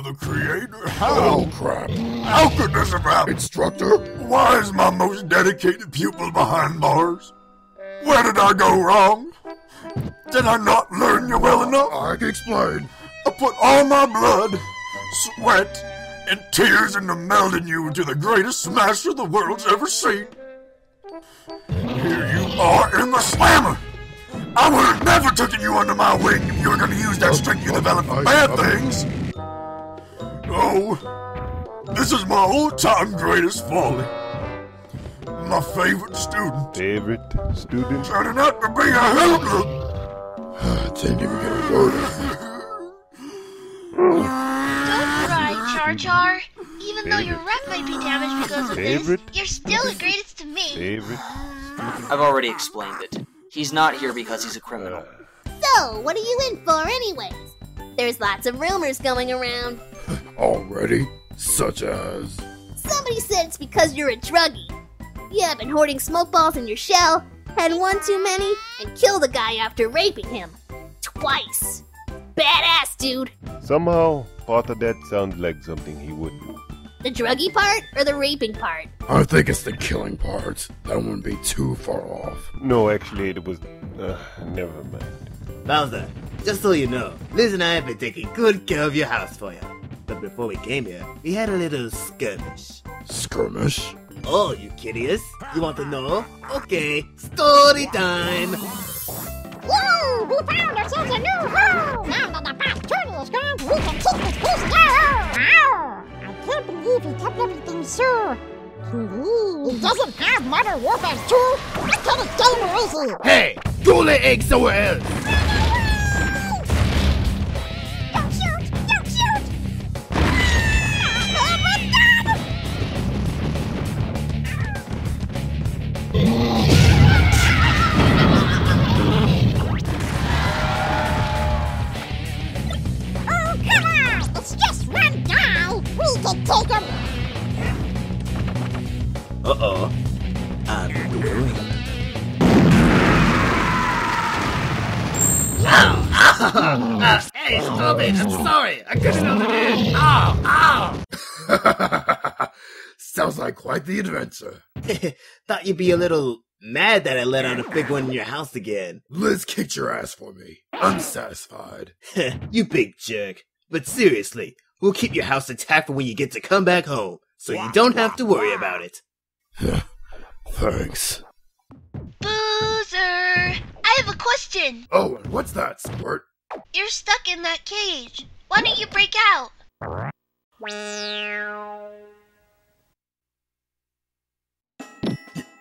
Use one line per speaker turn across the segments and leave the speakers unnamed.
are the creator?
Oh, crap.
How could this have happened?
Instructor?
Why is my most dedicated pupil behind bars? Where did I go wrong? Did I not learn you well enough?
I can explain.
I put all my blood, sweat, and tears into melding you into the greatest smasher the world's ever seen. Here you are in the slammer. I would have never taken you under my wing if you were going to use that oh, strength you oh, developed for bad things. Oh, this is my all-time greatest folly. My favorite student
Favorite student?
turning out to be a hoodlum.
Didn't even get a word out.
Don't cry, Char Char. Even though your rep might be damaged because of
Favorite?
this, you're still the greatest to me.
Favorite?
I've already explained it. He's not here because he's a criminal.
So, what are you in for, anyways? There's lots of rumors going around.
Already? Such as.
Somebody said it's because you're a druggie. You have been hoarding smoke balls in your shell, had one too many, and killed a guy after raping him. Twice. Badass, dude.
Somehow, part of that sounds like something he would do.
The druggy part or the raping part?
I think it's the killing part. That wouldn't be too far off.
No, actually, it was. Uh, never mind.
Bowser, just so you know, Liz and I have been taking good care of your house for you. But before we came here, we had a little skirmish.
Skirmish?
Oh, you curious? You want to know? Okay, story time!
Woo! We found ourselves a new hole! Now that the fast journey is gone, we can keep this place down! Ow! I can't believe he kept everything so... clean. He doesn't have Modern Warfare's tool! I can't game easy!
Hey, go lay eggs somewhere else!
Take him!
Uh-oh. I'm going. Ow! Ow! hey, stop it! I'm sorry! I couldn't understand! Ow! Ow!
Sounds like quite the adventure.
Thought you'd be a little mad that I let out a big one in your house again.
Liz kicked your ass for me. Unsatisfied.
you big jerk. But seriously, we'll keep your house intact for when you get to come back home, so you don't have to worry about it.
Thanks.
Boozer! I have a question.
Oh, and what's that, Squirt?
You're stuck in that cage. Why don't you break out?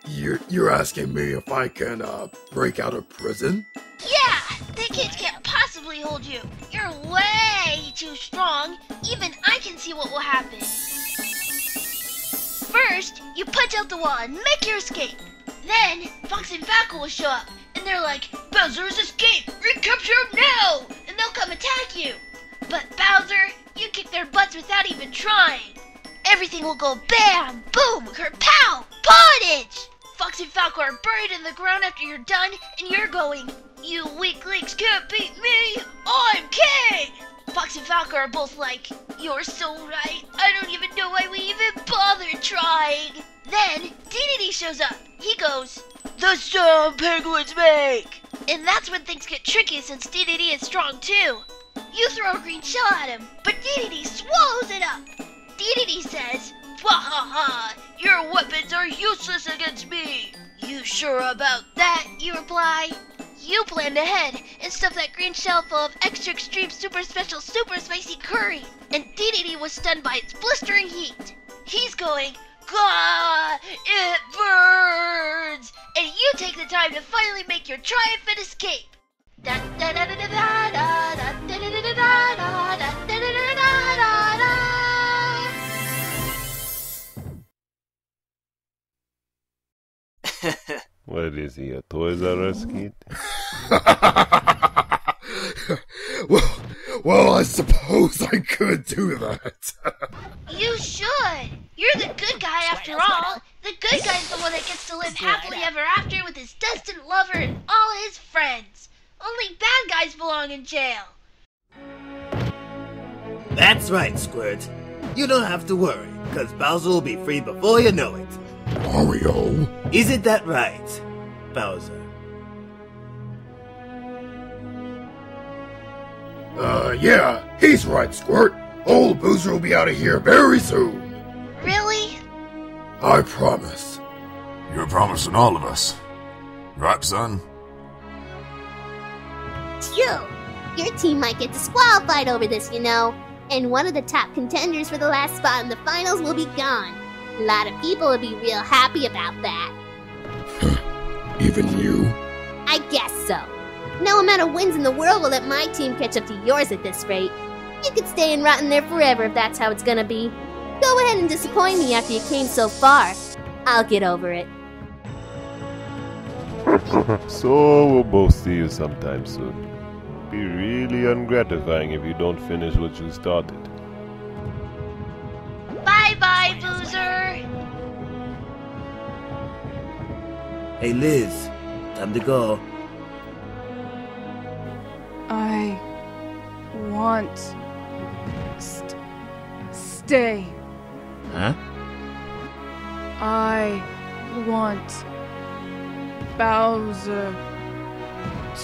You're, you're asking me if I can, uh, break out of prison?
Yeah! That cage can't possibly hold you. You're way too strong. Even I can see what will happen. First, you punch out the wall and make your escape. Then, Fox and Falco will show up, and they're like, Bowser's escaped! Recapture him now! And they'll come attack you. But Bowser, you kick their butts without even trying. Everything will go bam, boom, kerpow, pottage! Fox and Falco are buried in the ground after you're done, and you're going, You weaklings can't beat me! I'm king! Fox and Falco are both like, You're so right, I don't even know why we even bothered trying! Then, Dedede shows up. He goes, The sound penguins make! And that's when things get tricky since Dedede is strong too. You throw a green shell at him, but Dedede swallows it up. Dedede says, Wahaha, your weapons are useless against me. You sure about that? You reply. You planned ahead and stuffed that green shell full of extra extreme super special super spicy curry. And Dedede was stunned by its blistering heat. He's going, Gah, it burns! And you take the time to finally make your triumphant escape. Da da da da da da da da da da da da da da da da da da da.
What is he, a Toys R Us kid?
well, well, I suppose I could do that.
You should. You're the good guy after all. The good guy's the one that gets to live happily ever after with his destined lover and all his friends. Only bad guys belong in jail.
That's right, Squirt. You don't have to worry, because Bowser will be free before you know it.
Mario?
Isn't that right, Bowser?
Uh, yeah, he's right, Squirt. Old Boozer will be out of here very soon.
Really?
I promise.
You're promising all of us. Right, son?
Phew! Your team might get disqualified over this, you know. And one of the top contenders for the last spot in the finals will be gone. A lot of people will be real happy about that.
Even you?
I guess so. No amount of wins in the world will let my team catch up to yours at this rate. You could stay and rot in there forever if that's how it's gonna be. Go ahead and disappoint me after you came so far. I'll get over it.
So we'll both see you sometime soon. Be really ungratifying if you don't finish what you started.
Bye bye, Boozer.
Hey, Liz. Time to go.
Want st- stay.
Huh?
I want Bowser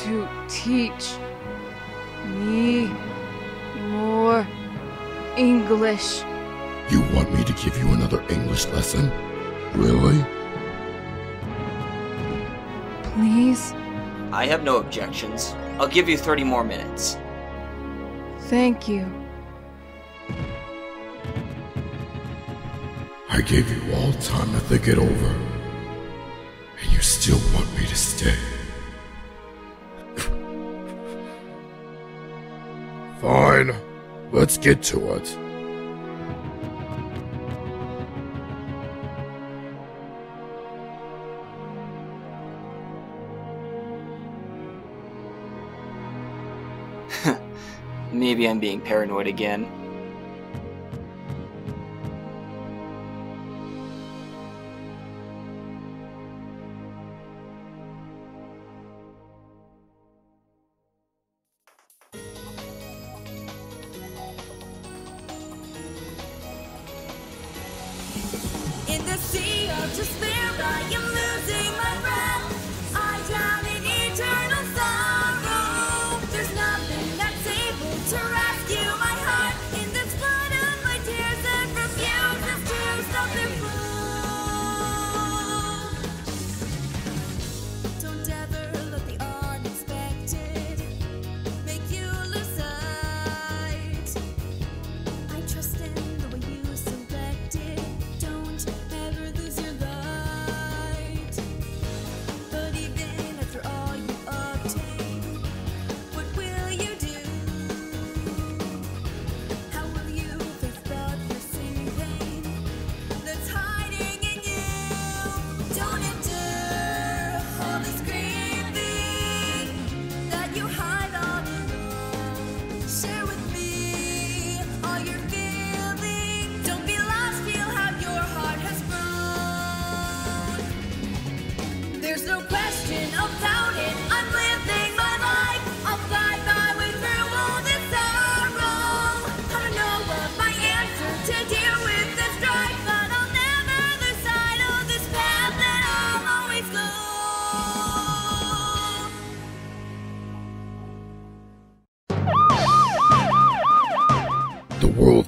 to teach me more English.
You want me to give you another English lesson? Really?
Please?
I have no objections. I'll give you 30 more minutes.
Thank you.
I gave you all time to think it over. And you still want me to stay. Fine. Let's get to it.
Maybe I'm being paranoid again.
In the sea of despair,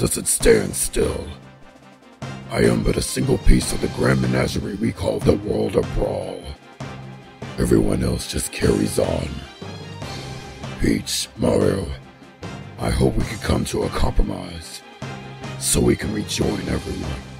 World doesn't stand still. I am but a single piece of the grand menagerie we call the world of Brawl. Everyone else just carries on. Peach, Mario, I hope we can come to a compromise so we can rejoin everyone.